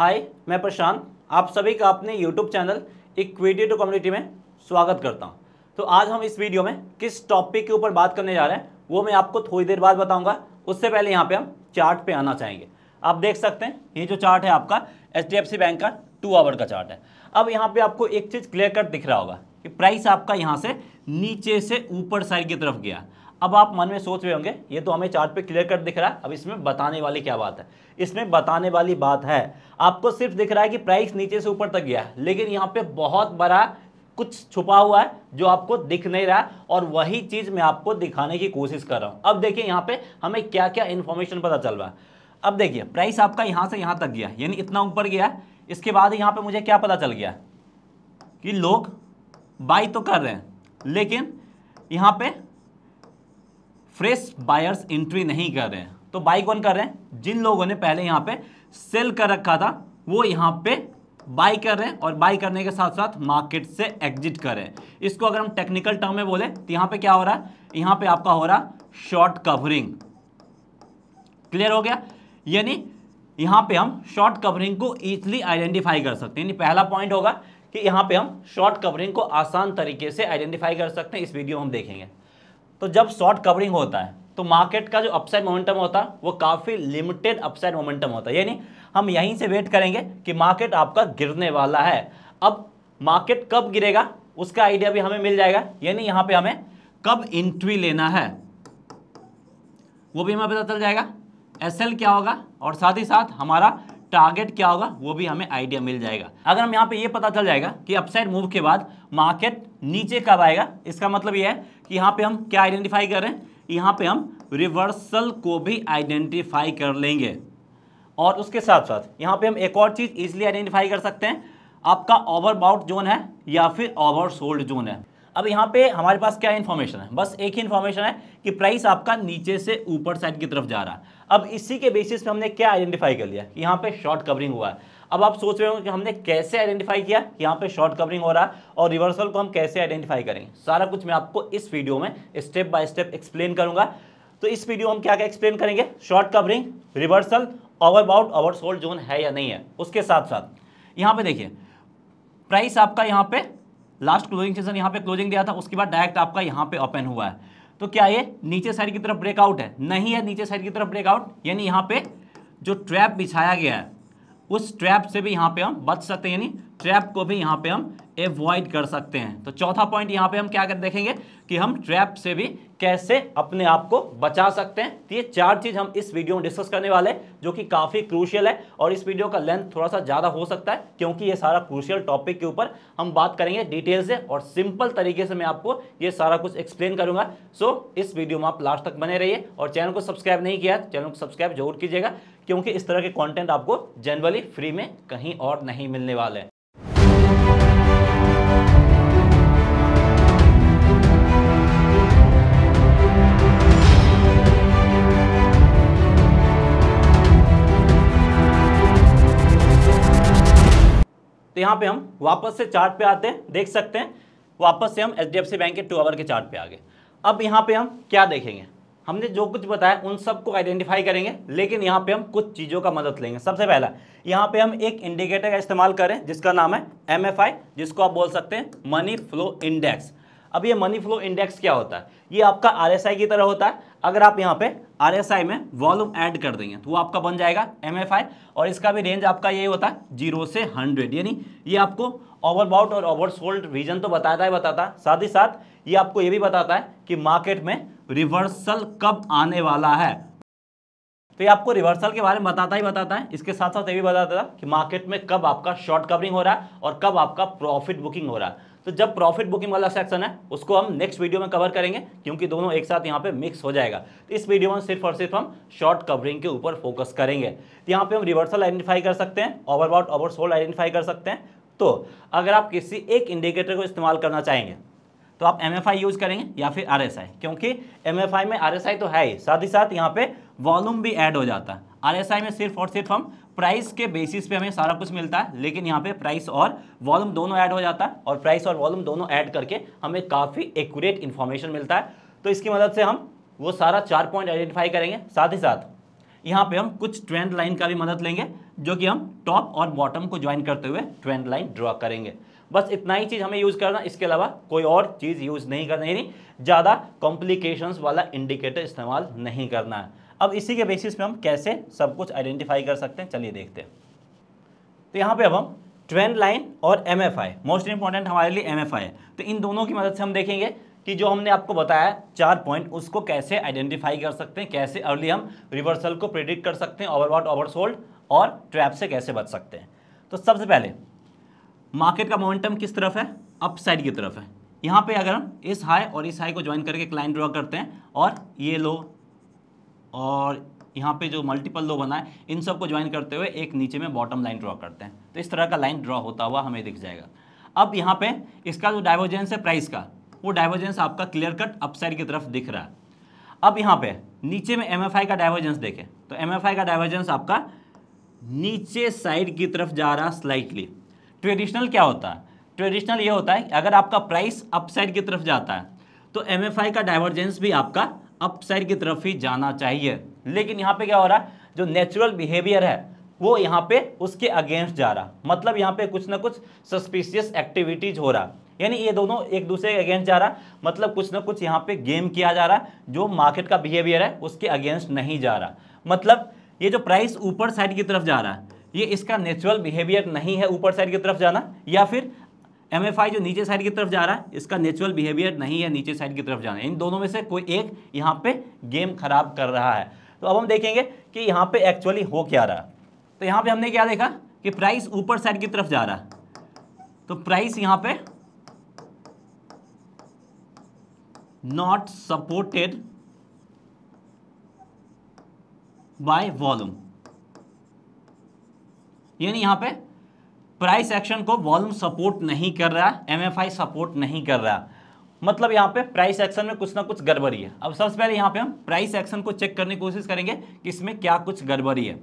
हाय, मैं प्रशांत। आप सभी का अपने YouTube channel equity to community में स्वागत करता हूँ। तो आज हम इस वीडियो में किस टॉपिक के ऊपर बात करने जा रहे हैं, वो मैं आपको थोड़ी देर बाद बताऊँगा। उससे पहले यहाँ पे हम चार्ट पे आना चाहेंगे। आप देख सकते हैं, ये जो चार्ट है आपका एचडीएफसी बैंक का टू आवर का चार्ट है। अब यहाँ पे आपको एक चीज़ क्लियर कट दिख रहा होगा कि प्राइस आपका यहाँ से नीचे से ऊपर साइड की तरफ़ गया। अब आप मन में सोच रहे होंगे, ये तो हमें चार्ट पे क्लियर कट दिख रहा है, अब इसमें बताने वाली क्या बात है? इसमें बताने वाली बात है, आपको सिर्फ़ दिख रहा है कि प्राइस नीचे से ऊपर तक गया लेकिन यहाँ पे बहुत बड़ा कुछ छुपा हुआ है जो आपको दिख नहीं रहा और वही चीज़ मैं आपको दिखाने की कोशिश कर रहा हूँ। अब देखिए यहाँ पे हमें क्या क्या इन्फॉर्मेशन पता चल रहा है। अब देखिए प्राइस आपका यहाँ से यहाँ तक गया यानी इतना ऊपर गया इसके बाद यहाँ पे मुझे क्या पता चल गया कि लोग बाई तो कर रहे हैं, लेकिन यहाँ पे फ्रेश बायर्स एंट्री नहीं कर रहे हैं। तो बाई कौन कर रहे हैं? जिन लोगों ने पहले यहाँ पे सेल कर रखा था, वो यहाँ पे बाई कर रहे हैं और बाई करने के साथ साथ मार्केट से एग्जिट कर रहे हैं। इसको अगर हम टेक्निकल टर्म में बोले तो यहाँ पे क्या हो रहा है? यहाँ पे आपका हो रहा शॉर्ट कवरिंग क्लियर हो गया? यानी यहाँ पे हम शॉर्ट कवरिंग को इजिली आइडेंटिफाई कर सकते हैं। यानी पहला पॉइंट होगा कि यहाँ पे हम शॉर्ट कवरिंग को आसान तरीके से आइडेंटिफाई कर सकते हैं। इस वीडियो हम देखेंगे। तो जब शॉर्ट कवरिंग होता है तो मार्केट का जो अपसाइड मोमेंटम होता है वो काफ़ी लिमिटेड अपसाइड मोमेंटम होता है। यानी हम यहीं से वेट करेंगे कि मार्केट आपका गिरने वाला है। अब मार्केट कब गिरेगा, उसका आइडिया भी हमें मिल जाएगा। यानी यहाँ पे हमें कब इंट्री लेना है, वो भी हमें पता चल जाएगा। एसएल क्या होगा, और साथ ही साथ हमारा टारगेट क्या होगा, वो भी हमें आइडिया मिल जाएगा। अगर हम यहाँ पे ये पता चल जाएगा कि अपसाइड मूव के बाद मार्केट नीचे कब आएगा, इसका मतलब ये है यहाँ पे हम क्या आइडेंटिफाई कर रहे हैं? यहाँ पे हम रिवर्सल को भी आइडेंटिफाई कर लेंगे। और उसके साथ साथ यहाँ पे हम एक और चीज़ इजिली आइडेंटिफाई कर सकते हैं। आपका ओवरबाउट जोन है या फिर ओवर सोल्ड जोन है। अब यहाँ पे हमारे पास क्या इन्फॉर्मेशन है? बस एक ही इन्फॉर्मेशन है कि प्राइस आपका नीचे से ऊपर साइड की तरफ़ जा रहा है। अब इसी के बेसिस पे हमने क्या आइडेंटिफाई कर लिया? यहाँ पे शॉर्ट कवरिंग हुआ है। अब आप सोच रहे होंगे कि हमने कैसे आइडेंटिफाई किया कि यहाँ पे शॉर्ट कवरिंग हो रहा है और रिवर्सल को हम कैसे आइडेंटिफाई करेंगे? सारा कुछ मैं आपको इस वीडियो में स्टेप बाय स्टेप एक्सप्लेन करूँगा। तो इस वीडियो हम क्या क्या एक्सप्लेन करेंगे short covering reversal overbought over sold zone है या नहीं है? उसके साथ साथ यहाँ पे देखिए प्राइस आपका यहाँ पे लास्ट क्लोजिंग सेशन यहाँ पे क्लोजिंग दिया था, उसके बाद डायरेक्ट आपका यहाँ पे ओपन हुआ है। तो क्या ये नीचे साइड की तरफ़ ब्रेकआउट है? नहीं है, नीचे साइड की तरफ़ ब्रेकआउट यानी यहाँ पे जो ट्रैप बिछाया गया है उस ट्रैप से भी यहाँ पे हम बच सकते हैं, यानी ट्रैप को भी यहाँ पे हम एवॉइड कर सकते हैं। तो चौथा पॉइंट यहाँ पे हम क्या कर देखेंगे? कि हम ट्रैप से भी कैसे अपने आप को बचा सकते हैं। तो ये चार चीज़ हम इस वीडियो में डिस्कस करने वाले हैं, जो कि काफ़ी क्रूशियल है, और इस वीडियो का लेंथ थोड़ा सा ज़्यादा हो सकता है, क्योंकि ये सारा क्रूशियल टॉपिक के ऊपर हम बात करेंगे डिटेल से, और सिंपल तरीके से मैं आपको ये सारा कुछ एक्सप्लेन करूँगा। सो इस वीडियो में आप लास्ट तक बने रहिए, और चैनल को सब्सक्राइब नहीं किया चैनल को सब्सक्राइब ज़रूर कीजिएगा, क्योंकि इस तरह के कॉन्टेंट आपको जनरली फ्री में कहीं और नहीं मिलने वाले हैं। तो यहाँ पे हम वापस से चार्ट पे आते हैं, देख सकते हैं। वापस से हम एच बैंक के टू आवर के चार्ट पे आ गए। अब यहाँ पे हम क्या देखेंगे? हमने जो कुछ बताया, उन सबको आइडेंटिफाई करेंगे, लेकिन यहाँ पे हम कुछ चीज़ों का मदद लेंगे। सबसे पहला, यहाँ पे हम एक इंडिकेटर का इस्तेमाल करें, जिसका नाम है एमएफआई जिसको आप बोल सकते हैं मनी फ्लो इंडेक्स अब ये मनी फ्लो इंडेक्स क्या होता है? ये आपका आर की तरह होता है। अगर आप यहाँ पे RSI में वॉल्यूम ऐड कर देंगे तो वो आपका बन जाएगा MFI और इसका भी रेंज आपका ये होता है ज़ीरो से हंड्रेड यानी ये आपको ओवरबाउट और ओवर सोल्ड रीजन तो बताता ही, बताता है। साथ ही साथ ये आपको ये भी बताता है कि मार्केट में रिवर्सल कब आने वाला है। तो ये आपको रिवर्सल के बारे में बताता ही बताता है। इसके साथ साथ ये भी बताता था कि मार्केट में कब आपका शॉर्ट कवरिंग हो रहा है और कब आपका प्रॉफिट बुकिंग हो रहा है। तो जब प्रॉफिट बुकिंग वाला सेक्शन है, उसको हम नेक्स्ट वीडियो में कवर करेंगे, क्योंकि दोनों एक साथ यहाँ पे मिक्स हो जाएगा। तो इस वीडियो में सिर्फ़ और सिर्फ़ हम शॉर्ट कवरिंग के ऊपर फोकस करेंगे। तो यहाँ पे हम रिवर्सल आइडेंटिफाई कर सकते हैं ओवरबाउट ओवर सोल्ड आइडेंटिफाई कर सकते हैं। तो अगर आप किसी एक इंडिकेटर को इस्तेमाल करना चाहेंगे तो आप एमएफआई यूज़ करेंगे या फिर आरएसआई क्योंकि एमएफआई में आरएसआई तो है ही। साथ ही साथ यहाँ पे वॉल्यूम भी ऐड हो जाता है। आरएसआई में सिर्फ़ और सिर्फ़ हम प्राइस के बेसिस पे हमें सारा कुछ मिलता है, लेकिन यहाँ पे प्राइस और वॉल्यूम दोनों ऐड हो जाता है और प्राइस और वॉल्यूम दोनों ऐड करके हमें काफ़ी एक्यूरेट इन्फॉर्मेशन मिलता है। तो इसकी मदद से हम वो सारा चार पॉइंट आइडेंटिफाई करेंगे। साथ ही साथ यहाँ पे हम कुछ ट्रेंड लाइन का भी मदद लेंगे, जो कि हम टॉप और बॉटम को ज्वाइन करते हुए ट्रेंड लाइन ड्रॉ करेंगे। बस इतना ही चीज़ हमें यूज़ करना इसके अलावा कोई और चीज़ यूज़ नहीं करना यानी ज़्यादा कॉम्प्लिकेशंस वाला इंडिकेटर इस्तेमाल नहीं करना है। अब इसी के बेसिस पे हम कैसे सब कुछ आइडेंटिफाई कर सकते हैं? चलिए देखते हैं। तो यहाँ पे अब हम ट्रेंड लाइन और M F I most important हमारे लिए एम एफ़ आई है। तो इन दोनों की मदद से हम देखेंगे कि जो हमने आपको बताया चार पॉइंट उसको कैसे आइडेंटिफाई कर सकते हैं, कैसे अर्ली हम रिवर्सल को प्रिडिक्ट कर सकते हैं ओवरवॉट ओवरसोल्ड और ट्रैप से कैसे बच सकते हैं। तो सबसे पहले मार्केट का मोमेंटम किस तरफ़ है? अप साइड की तरफ़ है। यहाँ पे अगर हम इस हाई और इस हाई को ज्वाइन करके एक लाइन ड्रॉ करते हैं और ये लो और यहाँ पे जो मल्टीपल लो बना है, इन सबको ज्वाइन करते हुए एक नीचे में बॉटम लाइन ड्रॉ करते हैं। तो इस तरह का लाइन ड्रॉ होता हुआ हमें दिख जाएगा। अब यहाँ पे इसका जो डाइवर्जेंस है प्राइस का, वो डाइवर्जेंस आपका क्लियर कट अपसाइड की तरफ़ दिख रहा है। अब यहाँ पे नीचे में एमएफआई का डाइवर्जेंस देखें। तो एमएफआई का डाइवर्जेंस आपका नीचे साइड की तरफ़ जा रहा स्लाइटली ट्रेडिशनल क्या होता है? ट्रेडिशनल ये होता है अगर आपका प्राइस अप साइड की तरफ़ जाता है तो एमएफआई का डाइवर्जेंस भी आपका अप साइड की तरफ़ ही जाना चाहिए। लेकिन यहाँ पे क्या हो रहा है? जो नेचुरल बिहेवियर है, वो यहाँ पे उसके अगेंस्ट जा रहा। मतलब यहाँ पे कुछ ना कुछ सस्पिशियस एक्टिविटीज़ हो रहा। यानी ये दोनों एक दूसरे के अगेंस्ट जा रहा। मतलब कुछ ना कुछ यहाँ पे गेम किया जा रहा। जो मार्केट का बिहेवियर है, उसके अगेंस्ट नहीं जा रहा। मतलब ये जो प्राइस ऊपर साइड की तरफ़ जा रहा है, ये इसका नेचुरल बिहेवियर नहीं है ऊपर साइड की तरफ़ जाना। या फिर एमएफआई जो नीचे साइड की तरफ़ जा रहा है, इसका नेचुरल बिहेवियर नहीं है नीचे साइड की तरफ़ जाना। इन दोनों में से कोई एक यहाँ पे गेम खराब कर रहा है। तो अब हम देखेंगे कि यहाँ पे एक्चुअली हो क्या रहा। तो यहाँ पे हमने क्या देखा कि प्राइस ऊपर साइड की तरफ़ जा रहा है। तो प्राइस यहाँ पे नॉट सपोर्टेड बाय वॉल्यूम यानी यहाँ पे प्राइस एक्शन को वॉल्यूम सपोर्ट नहीं कर रहा एमएफआई सपोर्ट नहीं कर रहा। मतलब यहाँ पे प्राइस एक्शन में कुछ ना कुछ गड़बड़ी है। अब सबसे पहले यहाँ पे हम प्राइस एक्शन को चेक करने की कोशिश करेंगे कि इसमें क्या कुछ गड़बड़ी है।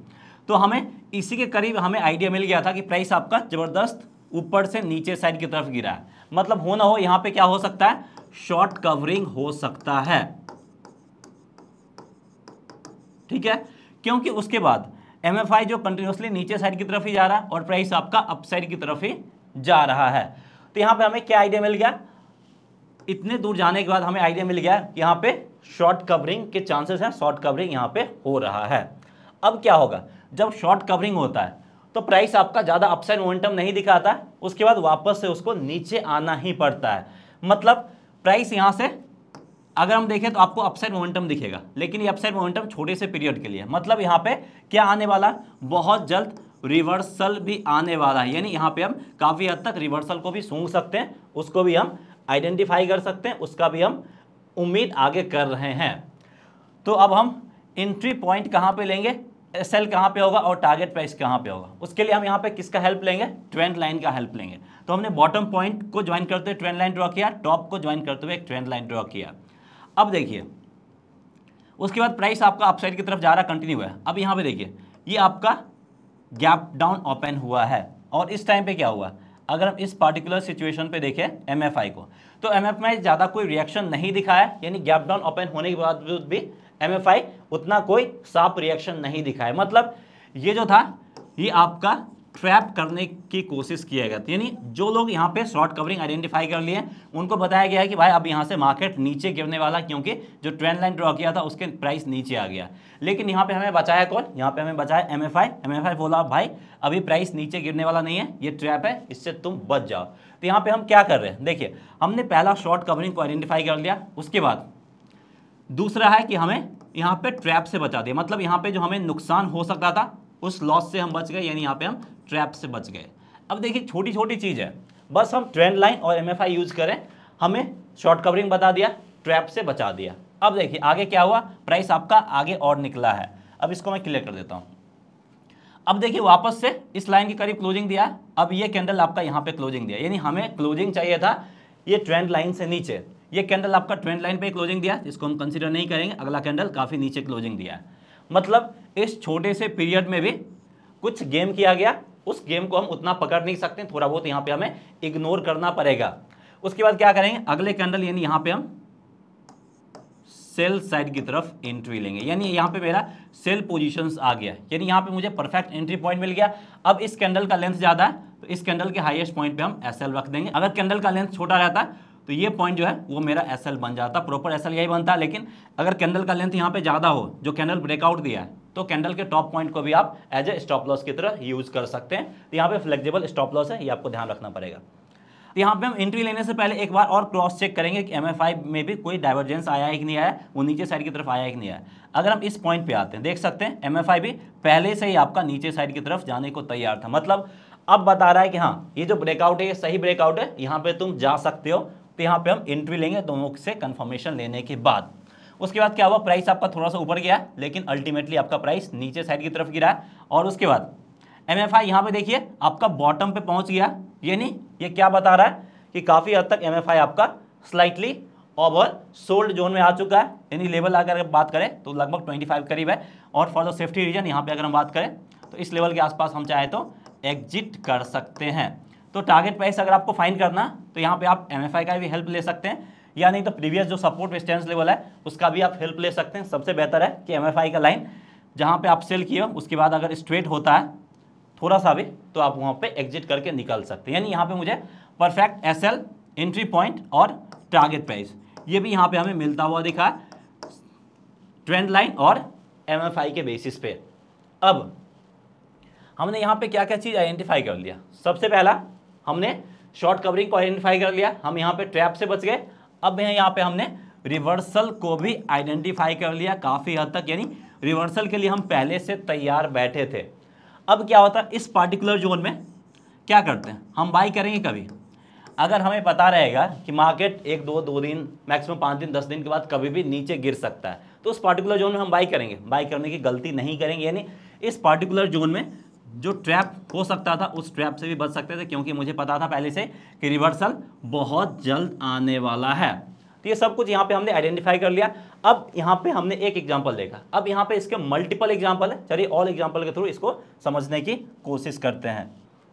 तो हमें इसी के करीब हमें आइडिया मिल गया था कि प्राइस आपका ज़बरदस्त ऊपर से नीचे साइड की तरफ़ गिरा है। मतलब हो ना हो, यहाँ पे क्या हो सकता है? शॉर्ट कवरिंग हो सकता है। ठीक है? क्योंकि उसके बाद एम जो कंटिन्यूसली नीचे साइड की तरफ़ ही जा रहा है और प्राइस आपका अप साइड की तरफ़ ही जा रहा है। तो यहाँ पे हमें क्या आइडिया मिल गया? इतने दूर जाने के बाद हमें आइडिया मिल गया यहाँ पे शॉर्ट कवरिंग के चांसेस हैं शॉर्ट कवरिंग यहाँ पे हो रहा है। अब क्या होगा? जब शॉर्ट कवरिंग होता है तो प्राइस आपका ज़्यादा अपसाइड मोमेंटम नहीं दिखाता, उसके बाद वापस से उसको नीचे आना ही पड़ता है। मतलब प्राइस यहाँ से अगर हम देखें तो आपको अपसाइड मोमेंटम दिखेगा, लेकिन ये अपसाइड मोमेंटम छोटे से पीरियड के लिए मतलब यहाँ पे क्या आने वाला? बहुत जल्द रिवर्सल भी आने वाला है। यानी यहाँ पे हम काफ़ी हद तक रिवर्सल को भी सूंघ सकते हैं, उसको भी हम आइडेंटिफाई कर सकते हैं, उसका भी हम उम्मीद आगे कर रहे हैं। तो अब हम एंट्री पॉइंट कहाँ पे लेंगे? सेल कहाँ पे होगा और टारगेट प्राइस कहाँ पे होगा? उसके लिए हम यहाँ पे किसका हेल्प लेंगे? ट्रेंड लाइन का हेल्प लेंगे। तो हमने बॉटम पॉइंट को ज्वाइन करते हुए ट्रेंड लाइन ड्रॉ किया टॉप को ज्वाइन करते हुए एक ट्रेंड लाइन ड्रॉ किया। अब देखिए, उसके बाद प्राइस आपका अपसाइड की तरफ़ जा रहा कंटिन्यू है। अब यहाँ पे देखिए, ये आपका गैप डाउन ओपन हुआ है। और इस टाइम पे क्या हुआ? अगर हम इस पार्टिकुलर सिचुएशन पे देखें एमएफआई को तो एम में ज़्यादा कोई रिएक्शन नहीं दिखाया यानी गैप डाउन ओपन होने के बावजूद भी एमएफआई उतना कोई साफ़ रिएक्शन नहीं दिखाया मतलब ये जो था, ये आपका ट्रैप करने की कोशिश किया गया यानी जो लोग यहाँ पे शॉर्ट कवरिंग आइडेंटिफाई कर लिए, उनको बताया गया है कि भाई अब यहाँ से मार्केट नीचे गिरने वाला, क्योंकि जो ट्रेंड लाइन ड्रॉ किया था, उसके प्राइस नीचे आ गया। लेकिन यहाँ पे हमें बचाया कौन? यहाँ पे हमें बचाया M F I M F I बोला, भाई, अभी प्राइस नीचे गिरने वाला नहीं है, ये ट्रैप है, इससे तुम बच जाओ। तो यहाँ पे हम क्या कर रहे हैं? देखिए, हमने पहला शॉर्ट कवरिंग को आइडेंटिफाई कर लिया, उसके बाद दूसरा है कि हमें यहाँ पे ट्रैप से बचा दिया। मतलब यहाँ पे जो हमें नुकसान हो सकता था, उस लॉस से हम बच गए, यानी यहाँ पे हम ट्रैप से बच गए। अब देखिए छोटी छोटी चीज़ है। बस हम ट्रेंड लाइन और एमएफआई यूज़ करें। हमें शॉर्ट कवरिंग बता दिया ट्रैप से बचा दिया। अब देखिए, आगे क्या हुआ? प्राइस आपका आगे और निकला है। अब इसको मैं क्लियर कर देता हूँ। अब देखिए, वापस से इस लाइन के करीब क्लोजिंग दिया। अब ये कैंडल आपका यहाँ पे क्लोजिंग दिया। यानी हमें क्लोजिंग चाहिए था ये ट्रेंड लाइन से नीचे। ये कैंडल आपका ट्रेंड लाइन पे क्लोजिंग दिया, जिसको हम कंसिडर नहीं करेंगे। अगला कैंडल काफ़ी नीचे क्लोजिंग दिया मतलब इस छोटे से पीरियड में भी कुछ गेम किया गया। उस गेम को हम उतना पकड़ नहीं सकते, थोड़ा बहुत यहाँ पे हमें इग्नोर करना पड़ेगा। उसके बाद क्या करेंगे? अगले कैंडल यानी यहाँ पे हम सेल साइड की तरफ़ एंट्री लेंगे। यानी यहाँ पे मेरा सेल पोजीशंस आ गया। यानी यहाँ पे मुझे परफेक्ट एंट्री पॉइंट मिल गया। अब इस कैंडल का लेंथ ज़्यादा है तो इस कैंडल के हाईएस्ट पॉइंट पे हम एसएल रख देंगे। अगर कैंडल का लेंथ छोटा रहता तो ये पॉइंट जो है, वो मेरा एसएल बन जाता। प्रॉपर एस यही बनता, लेकिन अगर कैंडल का लेंथ यहाँ पे ज़्यादा हो, जो कैंडल ब्रेकआउट दिया है तो कैंडल के टॉप पॉइंट को भी आप एज ए स्टॉप लॉस की तरह यूज़ कर सकते हैं। तो यहाँ पे फ्लेक्सिबल स्टॉप लॉस है, ये आपको ध्यान रखना पड़ेगा। तो यहाँ पे हम एंट्री लेने से पहले एक बार और क्रॉस चेक करेंगे कि एमएफआई में भी कोई डाइवर्जेंस आया है कि नहीं आया वो नीचे साइड की तरफ़ आया है कि नहीं आया अगर हम इस पॉइंट पे आते हैं, देख सकते हैं एमएफआई भी पहले से ही आपका नीचे साइड की तरफ़ जाने को तैयार था। मतलब अब बता रहा है कि हाँ ये जो ब्रेकआउट है, ये सही ब्रेकआउट है, यहाँ पे तुम जा सकते हो। तो यहाँ पे हम एंट्री लेंगे दोनों से कंफर्मेशन लेने के बाद। उसके बाद क्या हुआ? प्राइस आपका थोड़ा सा ऊपर गया, लेकिन अल्टीमेटली आपका प्राइस नीचे साइड की तरफ़ गिरा। और उसके बाद एम एफ़ आई यहाँ पर देखिए, आपका बॉटम पे पहुँच गया। ये नहीं, ये क्या बता रहा है कि काफ़ी हद तक एम एफ़ आई आपका स्लाइटली ओवर सोल्ड जोन में आ चुका है। यानी लेवल अगर बात करें तो लगभग 25 करीब है। और फॉर द सेफ्टी रीजन यहाँ पे अगर हम बात करें तो इस लेवल के आसपास हम चाहे तो एग्जिट कर सकते हैं। तो टारगेट प्राइस अगर आपको फाइन करना तो यहाँ पे आप एमएफआई का भी हेल्प ले सकते हैं। या नहीं तो प्रीवियस जो सपोर्ट रेजिस्टेंस लेवल है, उसका भी आप हेल्प ले सकते हैं। सबसे बेहतर है कि एमएफआई का लाइन जहाँ पर आप सेल किए उसके बाद अगर स्ट्रेट होता है, थोड़ा सा भी तो आप वहाँ पे एग्जिट करके निकल सकते हैं। यानी यहाँ पे मुझे परफेक्ट एसएल एंट्री पॉइंट और टारगेट प्राइस ये भी यहाँ पे हमें मिलता हुआ दिखा ट्रेंड लाइन और एमएफआई के बेसिस पे। अब, हमने यहाँ पे क्या क्या चीज़ आइडेंटिफाई कर लिया? सबसे पहला, हमने शॉर्ट कवरिंग को आइडेंटिफाई कर लिया। हम यहाँ पे ट्रैप से बच गए। अब यहाँ पे हमने रिवर्सल को भी आइडेंटिफाई कर लिया काफ़ी हद तक, यानी रिवर्सल के लिए हम पहले से तैयार बैठे थे। अब क्या होता है, इस पार्टिकुलर जोन में क्या करते हैं? हम बाई करेंगे कभी। अगर हमें पता रहेगा कि मार्केट एक, दो दो दिन मैक्सिमम पाँच दिन, दस दिन के बाद कभी भी नीचे गिर सकता है तो उस पार्टिकुलर जोन में हम बाई करेंगे। बाई करने की गलती नहीं करेंगे, यानी इस पार्टिकुलर जोन में जो ट्रैप हो सकता था, उस ट्रैप से भी बच सकते थे, क्योंकि मुझे पता था पहले से कि रिवर्सल बहुत जल्द आने वाला है। तो ये सब कुछ यहाँ पे हमने आइडेंटिफाई कर लिया। अब यहाँ पे हमने एक एग्जांपल देखा। अब यहाँ पे इसके मल्टीपल एग्जांपल है। चलिए ऑल एग्जांपल के थ्रू इसको समझने की कोशिश करते हैं।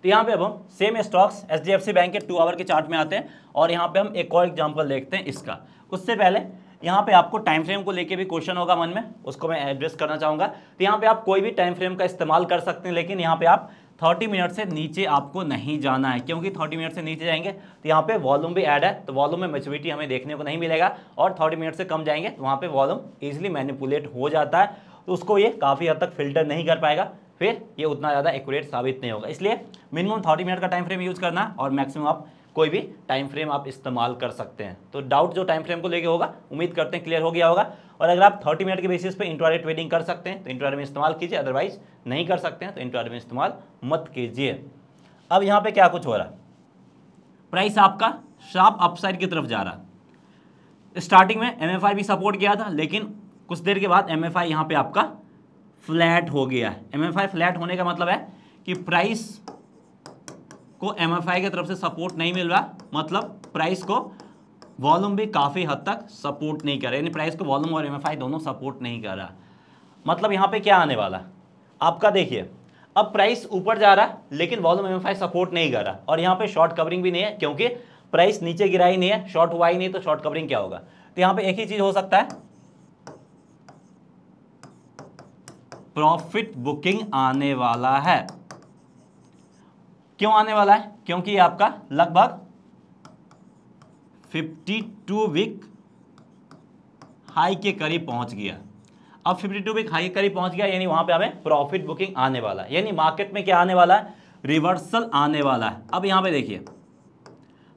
तो यहाँ पे अब हम सेम स्टॉक्स एचडीएफसी बैंक के टू आवर के चार्ट में आते हैं और यहाँ पे हम एक और एग्ज़ाम्पल देखते हैं इसका। उससे पहले यहाँ पे आपको टाइम फ्रेम को लेके भी क्वेश्चन होगा मन में, उसको मैं एड्रेस करना चाहूँगा। तो यहाँ पे आप कोई भी टाइम फ्रेम का इस्तेमाल कर सकते हैं, लेकिन यहाँ पे आप 30 मिनट से नीचे आपको नहीं जाना है। क्योंकि 30 मिनट से नीचे जाएँगे तो यहाँ पे वॉल्यूम भी ऐड है तो वॉल्यूम में मेचोरिटी हमें देखने को नहीं मिलेगा। और 30 मिनट से कम जाएँगे तो वहाँ पे वॉल्यूम ईजिली मैनिपुलेट हो जाता है तो उसको ये काफ़ी हद तक फ़िल्टर नहीं कर पाएगा। फिर ये उतना ज़्यादा एक्यूरेट साबित नहीं होगा। इसलिए मिनिमम थर्टी मिनट का टाइम फ्रेम यूज़ करना और मैक्सिमम आप कोई भी टाइम फ्रेम आप इस्तेमाल कर सकते हैं। तो डाउट जो टाइम फ्रेम को लेके होगा, उम्मीद करते हैं क्लियर हो गया होगा। और अगर आप 30 मिनट के बेसिस पे इंट्राडे ट्रेडिंग कर सकते हैं तो इंट्राडे में इस्तेमाल कीजिए अदरवाइज़ नहीं कर सकते हैं तो इंट्राडे में इस्तेमाल मत कीजिए। अब यहाँ पर क्या कुछ हो रहा है? प्राइस आपका शार्प अपसाइड की तरफ़ जा रहा स्टार्टिंग में एमएफआई भी सपोर्ट किया था, लेकिन कुछ देर के बाद एम एफ़ यहाँ पे आपका फ्लैट हो गया है। एम फ्लैट होने का मतलब है कि प्राइस को एम की तरफ़ से सपोर्ट नहीं मिल रहा मतलब प्राइस को वॉल्यूम भी काफ़ी हद तक सपोर्ट नहीं कर रहा, यानी प्राइस को वॉल्यूम और एमएफआई दोनों सपोर्ट नहीं कर रहा। मतलब यहाँ पे क्या आने वाला? आपका देखिए, अब प्राइस ऊपर जा रहा, लेकिन वॉल्यूम एमएफआई सपोर्ट नहीं कर रहा। और यहाँ पे शॉर्ट कवरिंग भी नहीं है, क्योंकि प्राइस नीचे गिरा ही नहीं है शॉर्ट हुआ ही नहीं तो शॉर्ट कवरिंग क्या होगा? तो यहाँ पे एक ही चीज़ हो सकता है। प्रॉफिट बुकिंग आने वाला है। क्यों आने वाला है? क्योंकि आपका लगभग 52 वीक हाई के करीब पहुँच गया। अब 52 वीक हाई के करीब पहुँच गया, यानी वहाँ पे हमें प्रॉफिट बुकिंग आने वाला है। यानी मार्केट में क्या आने वाला है? रिवर्सल आने वाला है। अब यहाँ पे देखिए,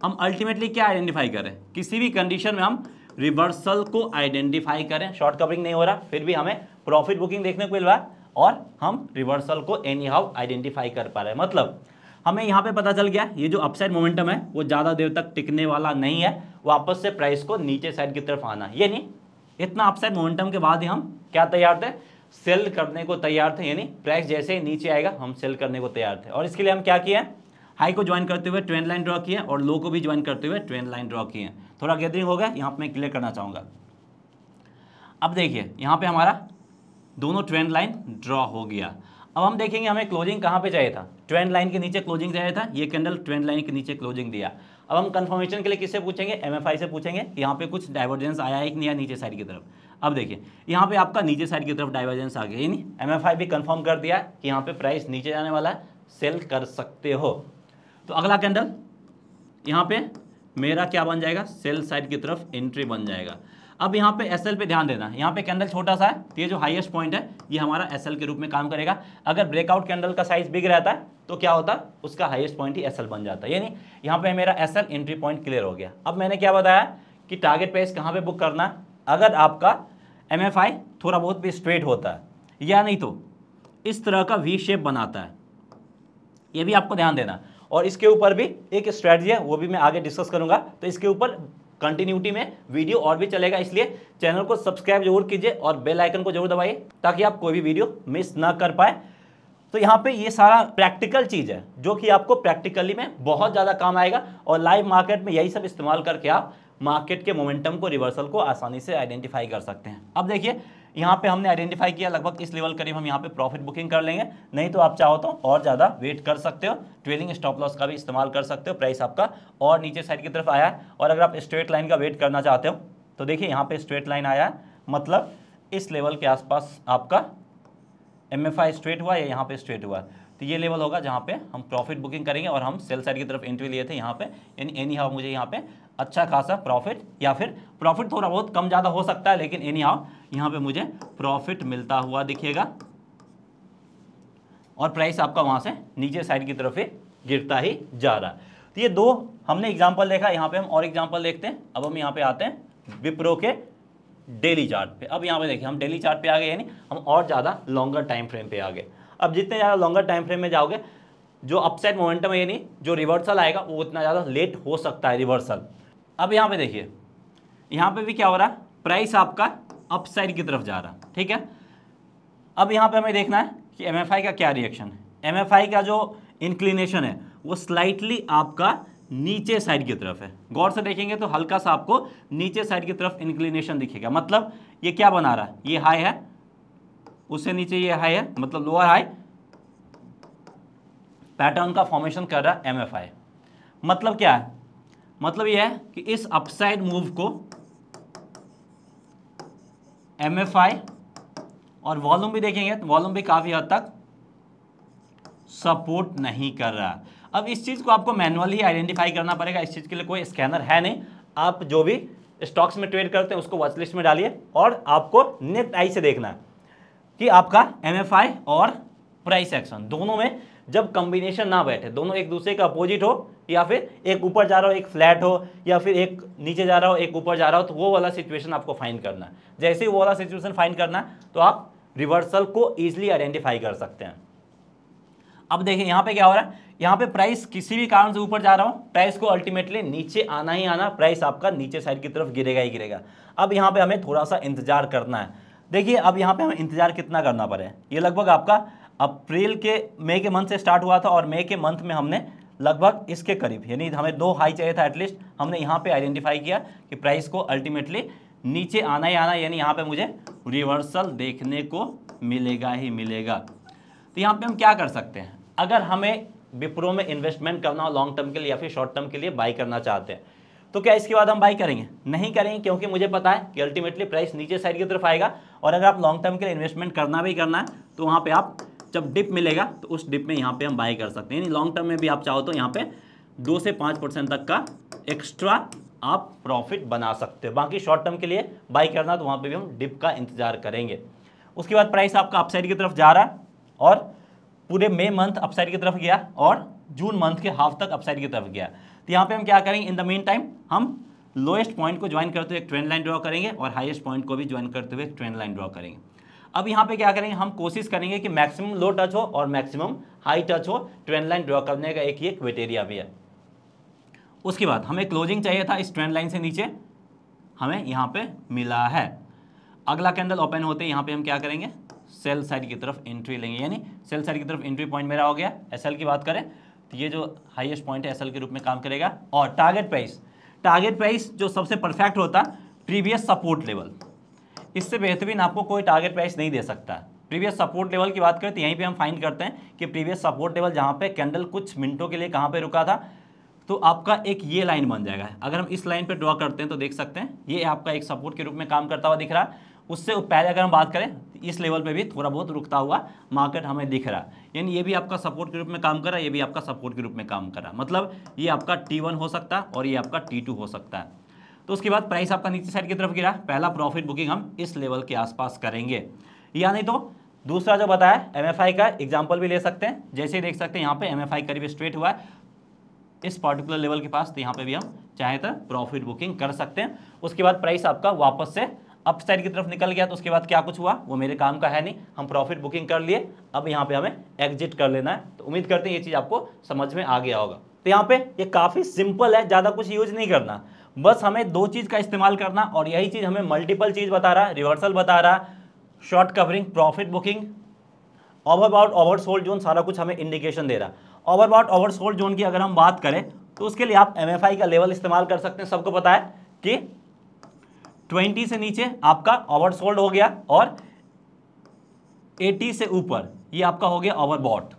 हम अल्टीमेटली क्या आइडेंटिफाई करें? किसी भी कंडीशन में हम रिवर्सल को आइडेंटिफाई करें। शॉर्ट कवरिंग नहीं हो रहा, फिर भी हमें प्रॉफिट बुकिंग देखने को मिल रहा है और हम रिवर्सल को एनी हाउ आइडेंटिफाई कर पा रहे हैं। मतलब हमें यहाँ पे पता चल गया, ये जो अपसाइड मोमेंटम है, वो ज़्यादा देर तक टिकने वाला नहीं है। वापस से प्राइस को नीचे साइड की तरफ़ आना। ये नहीं, इतना अपसाइड मोमेंटम के बाद ही हम क्या तैयार थे? सेल करने को तैयार थे, यानी प्राइस जैसे ही नीचे आएगा, हम सेल करने को तैयार थे। और इसके लिए हम क्या किए हाई को ज्वाइन करते हुए ट्रेंड लाइन ड्रॉ किए और लो को भी ज्वाइन करते हुए ट्रेंड लाइन ड्रॉ किए थोड़ा गैदरिंग हो गया, यहाँ पर मैं क्लियर करना चाहूँगा। अब देखिए, यहाँ पे हमारा दोनों ट्रेंड लाइन ड्रॉ हो गया। अब हम देखेंगे हमें क्लोजिंग कहाँ पे चाहिए था? ट्रेंड लाइन के नीचे क्लोजिंग चाहिए था। ये कैंडल ट्रेंड लाइन के नीचे क्लोजिंग दिया। अब हम कंफर्मेशन के लिए किससे पूछेंगे? एमएफआई से पूछेंगे। यहाँ पे कुछ डाइवर्जेंस आया है कि नहीं नीचे साइड की तरफ़। अब देखिए, यहाँ पे आपका नीचे साइड की तरफ़ डाइवर्जेंस आ गया। यानी एम भी कंफर्म कर दिया कि यहाँ पे प्राइस नीचे जाने वाला है। सेल कर सकते हो। तो अगला कैंडल यहाँ पे मेरा क्या बन जाएगा? सेल साइड की तरफ़ एंट्री बन जाएगा। अब यहाँ पे एस पे ध्यान देना। यहाँ पे कैंडल छोटा सा है तो ये जो हाईएस्ट पॉइंट है, ये हमारा SL के रूप में काम करेगा। अगर ब्रेकआउट कैंडल का साइज़ बिग रहता है तो क्या होता? उसका हाईएस्ट पॉइंट ही SL बन जाता। है यानी यहाँ पे मेरा SL एंट्री पॉइंट क्लियर हो गया। अब मैंने क्या बताया कि टारगेट प्राइस कहाँ पे बुक करना? अगर आपका MFI थोड़ा बहुत भी स्ट्रेट होता है, या नहीं तो इस तरह का वी शेप बनाता है। ये भी आपको ध्यान देना। और इसके ऊपर भी एक स्ट्रैटेजी है, वो भी मैं आगे डिस्कस करूँगा। तो इसके ऊपर कंटिन्यूटी में वीडियो और भी चलेगा, इसलिए चैनल को सब्सक्राइब ज़रूर कीजिए और बेल आइकन को ज़रूर दबाइए, ताकि आप कोई भी वीडियो मिस ना कर पाए। तो यहाँ पे ये सारा प्रैक्टिकल चीज़ है, जो कि आपको प्रैक्टिकली में बहुत ज़्यादा काम आएगा और लाइव मार्केट में यही सब इस्तेमाल करके आप मार्केट के मोमेंटम को रिवर्सल को आसानी से आइडेंटिफाई कर सकते हैं। अब देखिए यहाँ पे हमने आइडेंटिफाई किया, लगभग इस लेवल करीब हम यहाँ पे प्रॉफिट बुकिंग कर लेंगे। नहीं तो आप चाहो तो और ज़्यादा वेट कर सकते हो। ट्रेलिंग स्टॉप लॉस का भी इस्तेमाल कर सकते हो प्राइस आपका और नीचे साइड की तरफ़ आया है। और अगर आप स्ट्रेट लाइन का वेट करना चाहते हो तो देखिए यहाँ पर स्ट्रेट लाइन आया है। मतलब इस लेवल के आसपास आपका एम एफ़ आई स्ट्रेट हुआ या यहाँ पर स्ट्रेट हुआ? तो ये लेवल होगा जहाँ पे हम प्रॉफिट बुकिंग करेंगे और हम सेल साइड की तरफ़ एंट्री लिए थे यहाँ पे। यानी एनी हाउ मुझे यहाँ पे अच्छा खासा प्रॉफिट या फिर प्रॉफिट थोड़ा बहुत कम ज़्यादा हो सकता है, लेकिन एनी हाउ यहाँ पे मुझे प्रॉफिट मिलता हुआ दिखेगा। और प्राइस आपका वहाँ से नीचे साइड की तरफ़ ही गिरता ही जा रहा है। तो ये दो हमने एग्ज़ाम्पल देखा, यहाँ पे हम और एग्ज़ाम्पल देखते हैं। अब हम यहाँ पे आते हैं विप्रो के डेली चार्ट पे। अब यहाँ पे देखिए, हम डेली चार्ट पे आ गए, यानी हम और ज़्यादा लॉन्गर टाइम फ्रेम पे आ गए। अब जितने ज़्यादा लॉन्गर टाइम फ्रेम में जाओगे, जो अपसाइड मोमेंटम है, यानी जो रिवर्सल आएगा, वो उतना ज़्यादा लेट हो सकता है रिवर्सल अब यहाँ पे देखिए, यहाँ पे भी क्या हो रहा है? प्राइस आपका अपसाइड की तरफ़ जा रहा, ठीक है? अब यहाँ पे हमें देखना है कि एमएफआई का क्या रिएक्शन है। एम का जो इंक्लिनेशन है, वो स्लाइटली आपका नीचे साइड की तरफ़ है। गौर से देखेंगे तो हल्का सा आपको नीचे साइड की तरफ़ इंक्लिनेशन दिखेगा। मतलब ये क्या बना रहा है? ये हाई है, उससे नीचे ये हाई है मतलब लोअर हाई पैटर्न का फॉर्मेशन कर रहा है एम मतलब क्या है? मतलब यह है कि इस अपसाइड मूव को एम एफ़ आई और वॉल्यूम भी देखेंगे तो वॉल्यूम भी काफ़ी हद तक सपोर्ट नहीं कर रहा। अब इस चीज़ को आपको मैनुअली आइडेंटिफाई करना पड़ेगा। इस चीज़ के लिए कोई स्कैनर है नहीं। आप जो भी स्टॉक्स में ट्रेड करते हैं, उसको वॉच लिस्ट में डालिए और आपको नेट आई से देखना है कि आपका MFI और प्राइस एक्शन दोनों में जब कॉम्बिनेशन ना बैठे, दोनों एक दूसरे का अपोजिट हो या फिर एक ऊपर जा रहा हो, एक फ्लैट हो, या फिर एक नीचे जा रहा हो, एक ऊपर जा रहा हो तो वो वाला सिचुएशन आपको फाइंड करना है। जैसे ही वो वाला सिचुएशन फाइंड करना है तो आप रिवर्सल को ईजिली आइडेंटिफाई कर सकते हैं। अब देखिए, यहाँ पे क्या हो रहा है? यहाँ पे प्राइस किसी भी कारण से ऊपर जा रहा हो प्राइस को अल्टीमेटली नीचे आना ही आना प्राइस आपका नीचे साइड की तरफ़ गिरेगा ही गिरेगा। अब यहाँ पे हमें थोड़ा सा इंतज़ार करना है। देखिए, अब यहाँ पे हमें इंतज़ार कितना करना पड़े? ये लगभग आपका अप्रैल के, मई के मंथ से स्टार्ट हुआ था और मई के मंथ में हमने लगभग इसके करीब, यानी हमें दो हाई चाहिए था एटलीस्ट हमने यहाँ पे आइडेंटिफाई किया कि प्राइस को अल्टीमेटली नीचे आना ही आना, यानी यहाँ पे मुझे रिवर्सल देखने को मिलेगा ही मिलेगा। तो यहाँ पे हम क्या कर सकते हैं? अगर हमें विप्रो में इन्वेस्टमेंट करना हो लॉन्ग टर्म के लिए या फिर शॉर्ट टर्म के लिए बाई करना चाहते हैं तो क्या इसके बाद हम बाई करेंगे? नहीं करेंगे, क्योंकि मुझे पता है कि अल्टीमेटली प्राइस नीचे साइड की तरफ़ आएगा, और अगर आप लॉन्ग टर्म के लिए इन्वेस्टमेंट करना भी करना है तो वहाँ पर आप जब डिप मिलेगा तो उस डिप में यहाँ पे हम बाई कर सकते हैं। यानी लॉन्ग टर्म में भी आप चाहो तो यहाँ पे दो से पाँच परसेंट तक का एक्स्ट्रा आप प्रॉफिट बना सकते हो। बाकी शॉर्ट टर्म के लिए बाई करना तो वहाँ पे भी हम डिप का इंतज़ार करेंगे। उसके बाद प्राइस आपका अपसाइड की तरफ़ जा रहा है और पूरे मई मंथ अपसाइड की तरफ़ गया और जून मंथ के हाफ़ तक अपसाइड की तरफ़ गया। तो यहाँ पे हम क्या करेंगे? इन द मेन टाइम हम लोएस्ट पॉइंट को ज्वाइन करते हुए एक ट्रेंड लाइन ड्रॉ करेंगे और हाईएस्ट पॉइंट को भी ज्वाइन करते हुए एक ट्रेंड लाइन ड्रॉ करेंगे। अब यहाँ पे क्या करेंगे, हम कोशिश करेंगे कि मैक्सिमम लो टच हो और मैक्सिमम हाई टच हो। ट्रेंड लाइन ड्रॉ करने का एक ये क्राइटेरिया भी है। उसके बाद हमें क्लोजिंग चाहिए था, इस ट्रेंड लाइन से नीचे। हमें यहाँ पे मिला है। अगला कैंडल ओपन होते यहाँ पे हम क्या करेंगे सेल साइड की तरफ़ एंट्री लेंगे। यानी सेल साइड की तरफ़ एंट्री पॉइंट मेरा हो गया। एसएल की बात करें तो ये जो हाईएस्ट पॉइंट है एसएल के रूप में काम करेगा। और टारगेट प्राइस टारगेट प्राइस जो सबसे परफेक्ट होता प्रीवियस सपोर्ट लेवल इससे बेहतरीन आपको कोई टारगेट प्राइस नहीं दे सकता। प्रीवियस सपोर्ट लेवल की बात करें तो यहीं पे हम फाइंड करते हैं कि प्रीवियस सपोर्ट लेवल जहाँ पे कैंडल कुछ मिनटों के लिए कहाँ पे रुका था तो आपका एक ये लाइन बन जाएगा। अगर हम इस लाइन पे ड्रॉ करते हैं तो देख सकते हैं, ये आपका एक सपोर्ट के रूप में काम करता हुआ दिख रहा है। उससे पहले अगर हम बात करें, इस लेवल पे भी थोड़ा बहुत रुकता हुआ मार्केट हमें दिख रहा है। यानी ये भी आपका सपोर्ट के रूप में काम कर रहा है, ये भी आपका सपोर्ट के रूप में काम कर रहा मतलब ये आपका टी हो सकता है और ये आपका टी हो सकता है। तो उसके बाद प्राइस आपका नीचे साइड की तरफ़ गिरा। पहला प्रॉफिट बुकिंग हम इस लेवल के आसपास करेंगे। या नहीं तो दूसरा जो बताया एमएफआई का एग्ज़ाम्पल भी ले सकते हैं। जैसे देख सकते हैं, यहाँ पे एमएफआई करीब स्ट्रेट हुआ है। इस पर्टिकुलर लेवल के पास तो यहाँ पे भी हम चाहे तो प्रॉफिट बुकिंग कर सकते हैं। उसके बाद प्राइस आपका वापस से अप साइड की तरफ़ निकल गया। तो उसके बाद क्या कुछ हुआ? वो मेरे काम का है नहीं। हम प्रॉफिट बुकिंग कर लिए। अब यहाँ पे हमें एग्जिट कर लेना है। तो उम्मीद करते हैं ये चीज़ आपको समझ में आ गया होगा। तो यहाँ पे ये काफ़ी सिंपल है, ज़्यादा कुछ यूज़ नहीं करना। बस हमें दो चीज़ का इस्तेमाल करना और यही चीज़ हमें मल्टीपल चीज़ बता रहा है रिवर्सल बता रहा है short covering profit booking overbought over sold zone सारा कुछ हमें इंडिकेशन दे रहा। है ओवरबाउट ओवर सोल्ड जोन की अगर हम बात करें तो उसके लिए आप एमएफआई का लेवल इस्तेमाल कर सकते हैं। सबको पता है कि 20 से नीचे आपका ओवर सोल्ड हो गया और 80 से ऊपर, ये आपका हो गया ओवरबॉट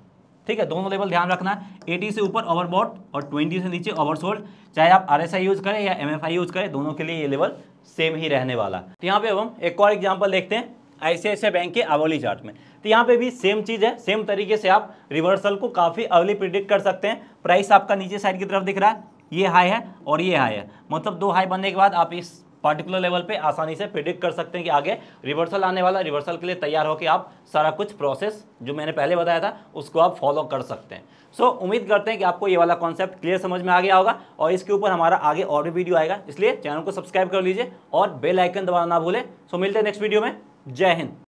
ठीक है? दोनों लेवल ध्यान रखना है। 80 से ऊपर ओवरबॉट और 20 से नीचे ओवरसोल्ड चाहे आप आरएसआई यूज़ करें या एमएफआई यूज़ करें, दोनों के लिए ये लेवल सेम ही रहने वाला। तो यहाँ पे अब हम एक और एग्ज़ाम्पल देखते हैं ऐसे बैंक के अवली चार्ट में। तो यहाँ पे भी सेम चीज़ है सेम तरीके से आप रिवर्सल को काफ़ी अर्ली प्रिडिक्ट कर सकते हैं। प्राइस आपका नीचे साइड की तरफ़ दिख रहा है, ये हाई है और ये हाई है। मतलब दो हाई बनने के बाद आप इस पर्टिकुलर लेवल पे आसानी से प्रिडिक्ट कर सकते हैं कि आगे रिवर्सल आने वाला रिवर्सल के लिए तैयार होकर आप सारा कुछ प्रोसेस जो मैंने पहले बताया था उसको आप फॉलो कर सकते हैं। सो so, उम्मीद करते हैं कि आपको ये वाला कॉन्सेप्ट क्लियर समझ में आ गया होगा और इसके ऊपर हमारा आगे और भी वीडियो आएगा। इसलिए चैनल को सब्सक्राइब कर लीजिए और बेलाइकन दबाना ना भूलें। सो so, मिलते हैं नेक्स्ट वीडियो में। जय हिंद।